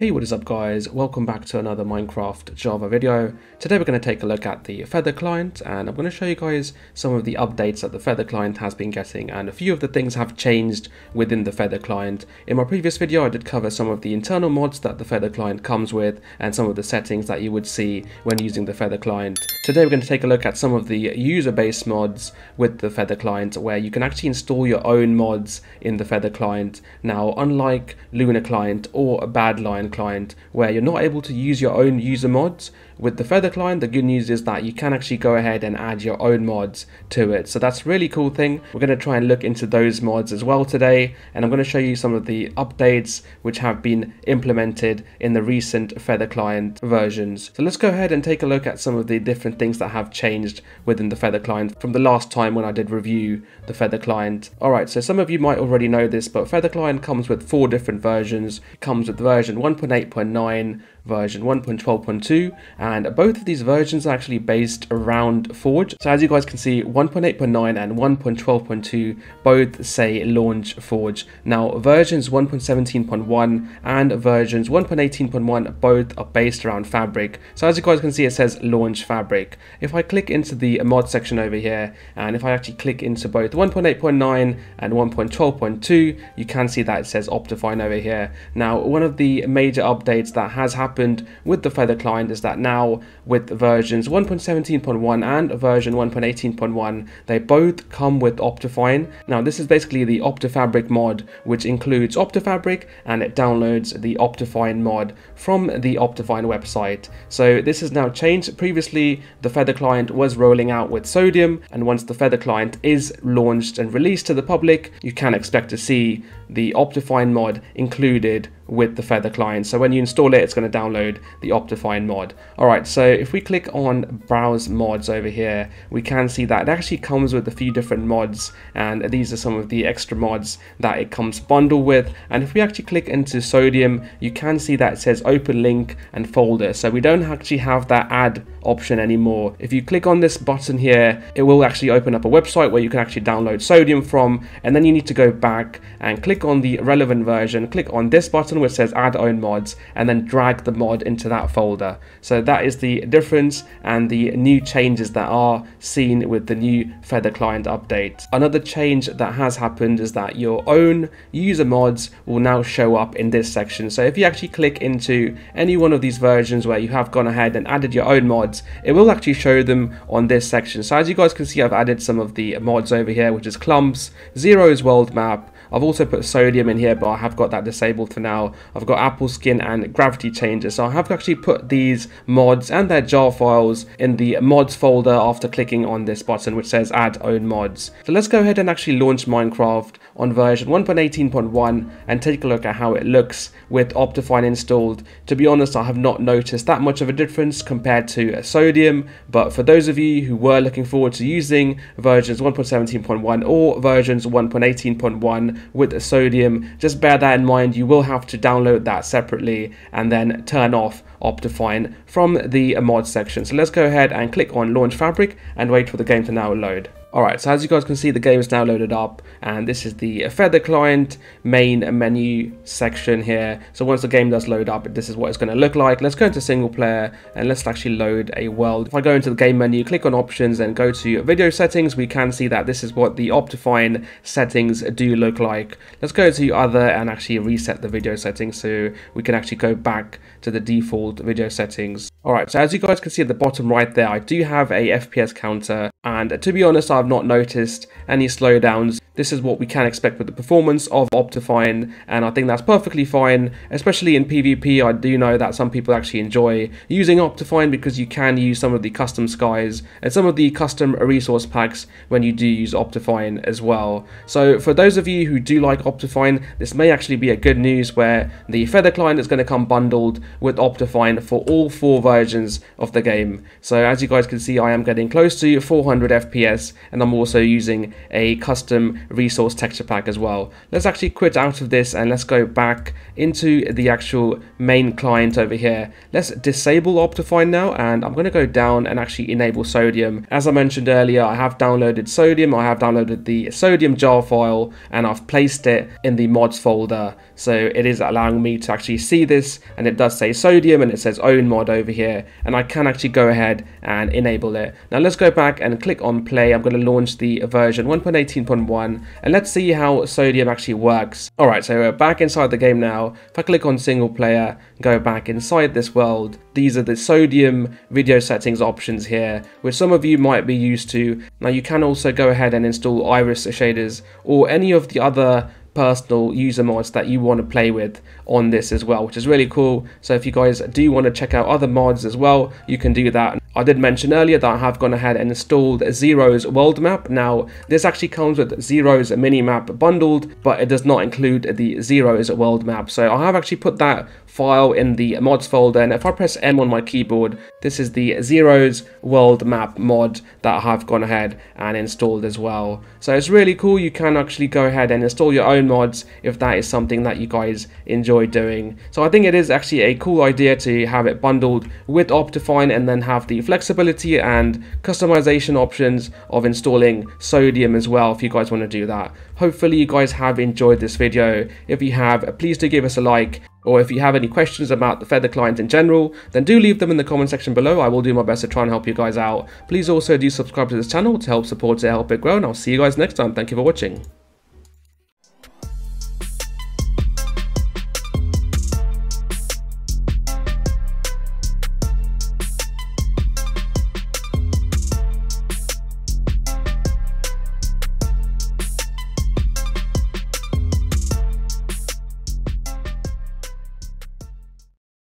Hey what is up guys, welcome back to another Minecraft Java video. Today we're going to take a look at the Feather client and I'm going to show you guys some of the updates that the Feather client has been getting and a few of the things have changed within the Feather client. In my previous video I did cover some of the internal mods that the Feather client comes with and some of the settings that you would see when using the Feather client. Today we're going to take a look at some of the user-based mods with the Feather client where you can actually install your own mods in the Feather client. Now unlike Lunar client or Badlion client where you're not able to use your own user mods. With the Feather client, the good news is that you can actually go ahead and add your own mods to it. So that's really cool thing. We're going to try and look into those mods as well today. And I'm going to show you some of the updates which have been implemented in the recent Feather client versions. So let's go ahead and take a look at some of the different things that have changed within the Feather client from the last time when I did review the Feather client. Alright, so some of you might already know this, but Feather client comes with four different versions. It comes with version 1.8.9 version 1.12.2 and both of these versions are actually based around Forge. So as you guys can see 1.8.9 and 1.12.2 both say launch Forge. Now versions 1.17.1 and versions 1.18.1 both are based around Fabric. So as you guys can see it says launch Fabric. If I click into the mod section over here and if I actually click into both 1.8.9 and 1.12.2 you can see that it says Optifine over here. Now one of the major updates that has happened happened with the Feather client is that now with versions 1.17.1 and version 1.18.1, they both come with Optifine. Now this is basically the OptiFabric mod, which includes OptiFabric and it downloads the Optifine mod from the Optifine website. So this has now changed. Previously, the Feather client was rolling out with Sodium, and once the Feather client is launched and released to the public, you can expect to see the Optifine mod included with the Feather client. So when you install it, it's going to download the Optifine mod. Alright, so if we click on Browse Mods over here, we can see that it actually comes with a few different mods, and these are some of the extra mods that it comes bundled with. And if we actually click into Sodium, you can see that it says Open Link and Folder. So we don't actually have that add option anymore. If you click on this button here, it will actually open up a website where you can actually download Sodium from, and then you need to go back and click on the relevant version, click on this button which says add own mods, and then drag the mod into that folder. So that is the difference and the new changes that are seen with the new Feather client update. Another change that has happened is that your own user mods will now show up in this section. So if you actually click into any one of these versions where you have gone ahead and added your own mods, it will actually show them on this section. So as you guys can see, I've added some of the mods over here, which is Clumps, Xaero's World Map, I've also put sodium in here, but I have got that disabled for now. I've got apple skin and gravity changer. So I have actually put these mods and their jar files in the mods folder after clicking on this button, which says add own mods. So let's go ahead and actually launch Minecraft on version 1.18.1 and take a look at how it looks with Optifine installed. To be honest, I have not noticed that much of a difference compared to Sodium, but for those of you who were looking forward to using versions 1.17.1 or versions 1.18.1 with Sodium, just bear that in mind, you will have to download that separately and then turn off Optifine from the mod section. So let's go ahead and click on Launch Fabric and wait for the game to now load. Alright, so as you guys can see, the game is now loaded up, and this is the Feather Client main menu section here. So once the game does load up, this is what it's going to look like. Let's go into single player, and let's actually load a world. If I go into the game menu, click on options, and go to video settings, we can see that this is what the Optifine settings do look like. Let's go to other and actually reset the video settings so we can actually go back to the default video settings. Alright, so as you guys can see at the bottom right there, I do have a FPS counter, and to be honest, I've not noticed any slowdowns this is what we can expect with the performance of Optifine, and I think that's perfectly fine, especially in PvP. I do know that some people actually enjoy using Optifine because you can use some of the custom skies and some of the custom resource packs when you do use Optifine as well. So for those of you who do like Optifine, this may actually be a good news where the Feather client is going to come bundled with Optifine for all four versions of the game. So as you guys can see, I am getting close to 400 FPS, and I'm also using a custom resource texture pack as well. Let's actually quit out of this and let's go back into the actual main client over here. Let's disable Optifine now and I'm going to go down and actually enable Sodium. As I mentioned earlier, I have downloaded Sodium, I have downloaded the Sodium jar file and I've placed it in the mods folder. So it is allowing me to actually see this and it does say Sodium and it says own mod over here and I can actually go ahead and enable it. Now let's go back and click on play. I'm going to launch the version 1.18.1 and let's see how Sodium actually works. Alright, so we're back inside the game now. If I click on single player, go back inside this world, these are the Sodium video settings options here, which some of you might be used to. Now you can also go ahead and install iris shaders or any of the other personal user mods that you want to play with on this as well, which is really cool. So if you guys do want to check out other mods as well, you can do that. I did mention earlier that I have gone ahead and installed Xaero's world map. Now, this actually comes with Xaero's mini map bundled, but it does not include the Xaero's world map. So I have actually put that file in the mods folder, and if I press M on my keyboard, this is the Xaero's world map mod that I have gone ahead and installed as well. So it's really cool. You can actually go ahead and install your own mods if that is something that you guys enjoy doing. So I think it is actually a cool idea to have it bundled with Optifine and then have the flexibility and customization options of installing Sodium as well if you guys want to do that. Hopefully you guys have enjoyed this video. If you have, please do give us a like. Or if you have any questions about the Feather client in general, then do leave them in the comment section below. I will do my best to try and help you guys out. Please also do subscribe to this channel to help support it, help it grow, and I'll see you guys next time. Thank you for watching.